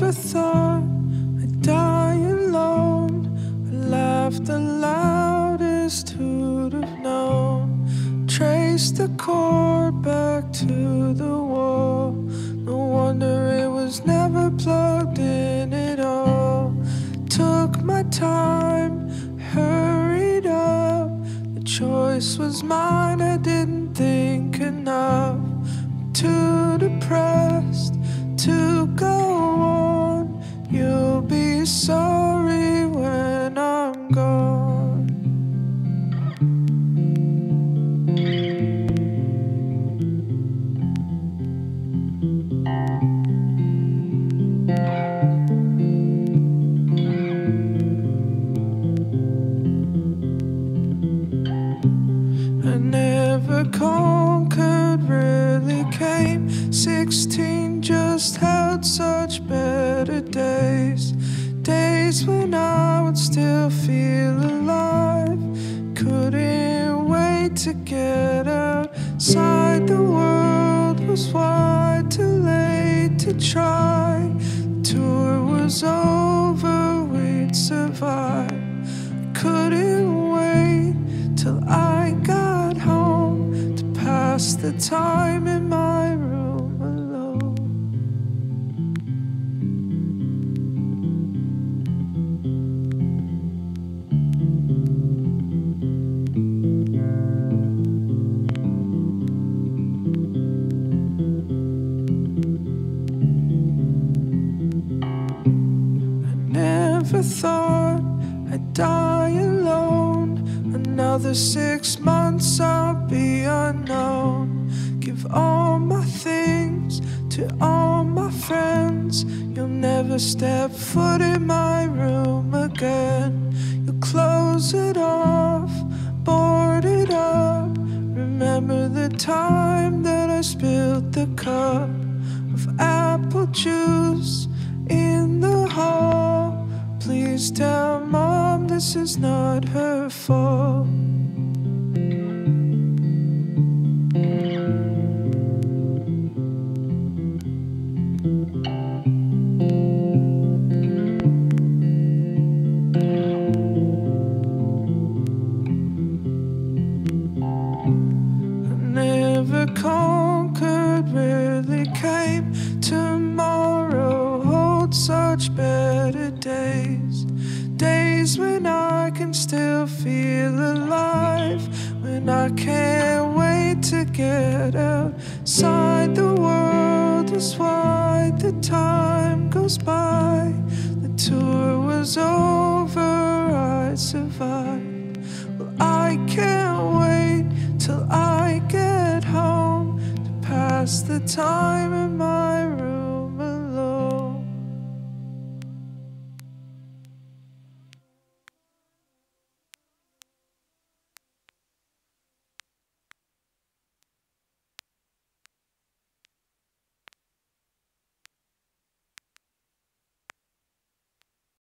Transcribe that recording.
never thought I'd die alone. I laughed the loudest who'd have known. Traced the cord back to the wall. No wonder it was never plugged in at all. Took my time, hurried up. The choice was mine, I didn't sorry when I'm gone. I never conquered, really came. 16 just had to get outside. The world was wide, too late to try. Tour was over, we'd survive. Couldn't wait till I got home to pass the time in my room never thought I'd die alone. Another six months I'll be unknown. Give all my things to all my friends. You'll never step foot in my room again. You'll close it off, board it up. Remember the time that I spilled the cup of apple juice in. Please tell mom this is not her fault. Can still feel alive. When I can't wait to get outside. The world is wide, the time goes by. The tour was over, I survived. Well, I can't wait till I get home to pass the time